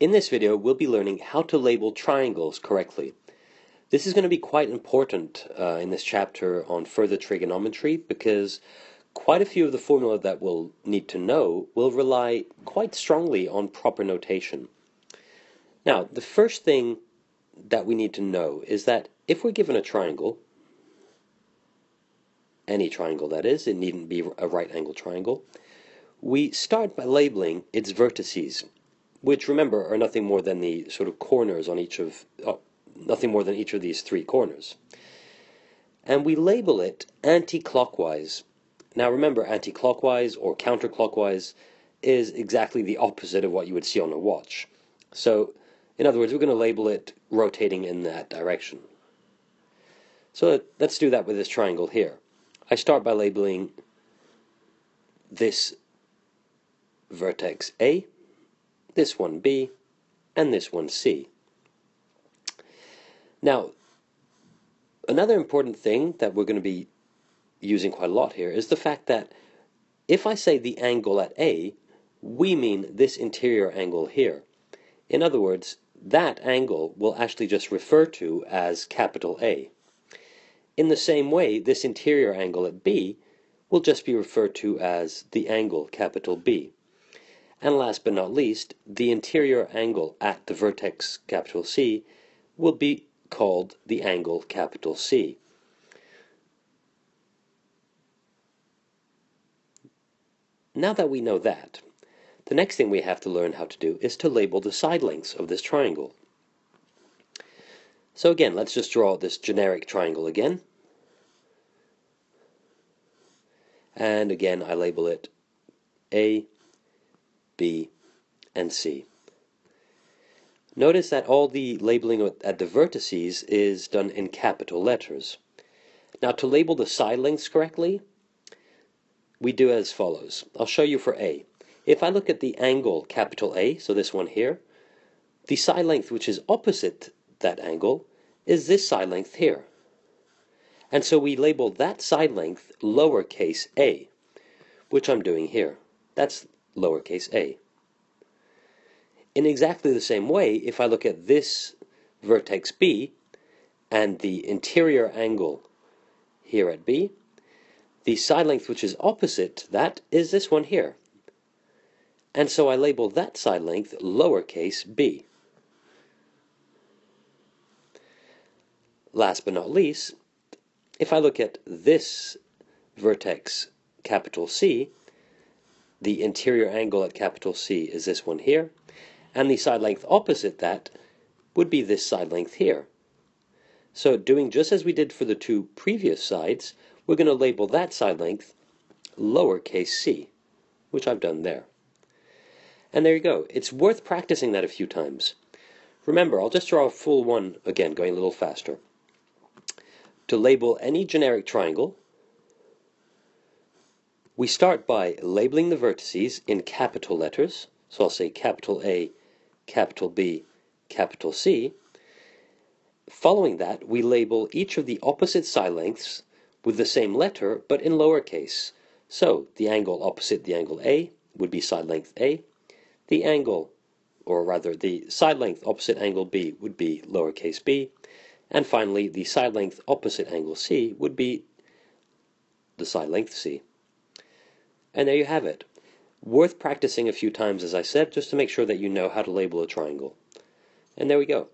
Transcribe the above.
In this video, we'll be learning how to label triangles correctly. This is going to be quite important uh, in this chapter on further trigonometry because quite a few of the formula that we'll need to know will rely quite strongly on proper notation. Now, the first thing that we need to know is that if we're given a triangle, any triangle that is, it needn't be a right angle triangle, we start by labeling its vertices, which remember are nothing more than the sort of corners on each of, uh, nothing more than each of these three corners. And we label it anti-clockwise. Now remember, anti-clockwise or counterclockwise is exactly the opposite of what you would see on a watch. So, in other words, we're going to label it rotating in that direction. So let's do that with this triangle here. I start by labeling this vertex A, this one B, and this one C. Now, another important thing that we're going to be using quite a lot here is the fact that if I say the angle at A, we mean this interior angle here. In other words, that angle will actually just refer to as capital A. In the same way, this interior angle at B will just be referred to as the angle capital B. And last but not least, the interior angle at the vertex capital C will be called the angle capital C. Now that we know that, the next thing we have to learn how to do is to label the side lengths of this triangle. So again, let's just draw this generic triangle again. And again, I label it A, B, and C. Notice that all the labeling at the vertices is done in capital letters. Now to label the side lengths correctly, we do as follows. I'll show you for A. If I look at the angle capital A, so this one here, the side length which is opposite that angle is this side length here. And so we label that side length lowercase a, which I'm doing here. That's a. In exactly the same way, if I look at this vertex B and the interior angle here at B, the side length which is opposite that is this one here. And so I label that side length lowercase b. Last but not least, if I look at this vertex capital C, the interior angle at capital C is this one here, and the side length opposite that would be this side length here. So doing just as we did for the two previous sides, we're going to label that side length lowercase c, which I've done there. And there you go. It's worth practicing that a few times. Remember, I'll just draw a full one again, going a little faster. To label any generic triangle, we start by labeling the vertices in capital letters. So I'll say capital A, capital B, capital C. Following that, we label each of the opposite side lengths with the same letter, but in lowercase. So the angle opposite the angle A would be side length A. The angle, or rather the side length opposite angle B would be lowercase b. And finally, the side length opposite angle C would be the side length C. And there you have it. Worth practicing a few times, as I said, just to make sure that you know how to label a triangle. And there we go.